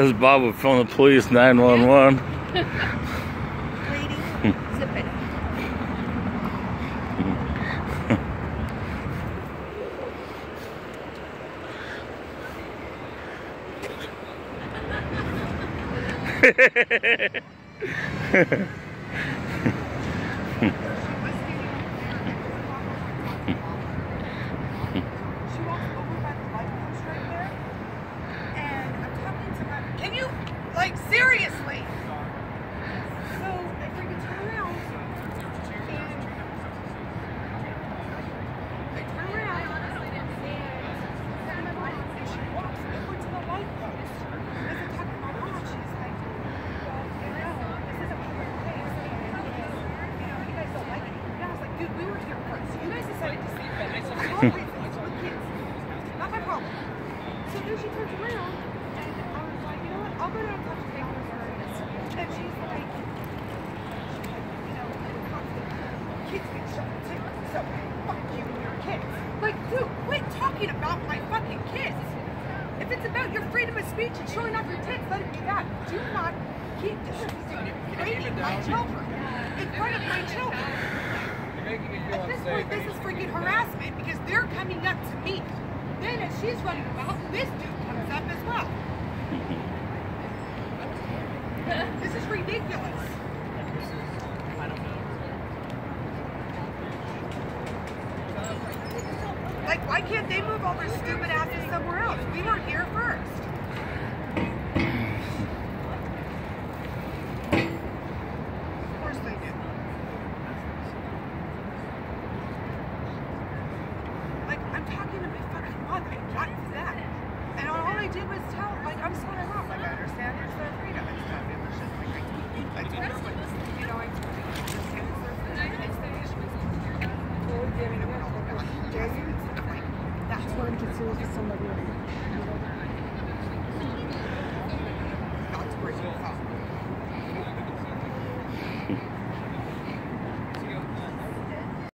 This is Bob would phone the police 911. Lady, zip it. She walks over by the light post right there, and I'm talking to my. Can you, like, seriously? So I freaking turn around, and I turn around, and my mom, and she walks over to the light post. As I'm to my mom, she's like, "Well, you know, this is a public place, and you know, you guys don't like it." And I was like, "Dude, we were here first. You guys decided to sleep at night, it's with kids. Not my problem." So then she turns around, and I was like, "You know what? I'll go down and talk to the officers." And she's like, "You know, the cops get kids get shot too, so fuck you and your kids." Like, dude, quit talking about my fucking kids. If it's about your freedom of speech and showing off your tits, let it be that. Do not keep disrespecting my children in front of my children. At this point, this is freaking harassment because they're coming up to me. Then, as she's running about, this dude comes up as well. This is ridiculous. Like, why can't they move all their stupid asses somewhere else? We were here first. Of course they did. Like, I'm talking to my fucking mother. What is that? And all I did was tell, like, I'm sorry, mom. Like, I Well, we did, and it went all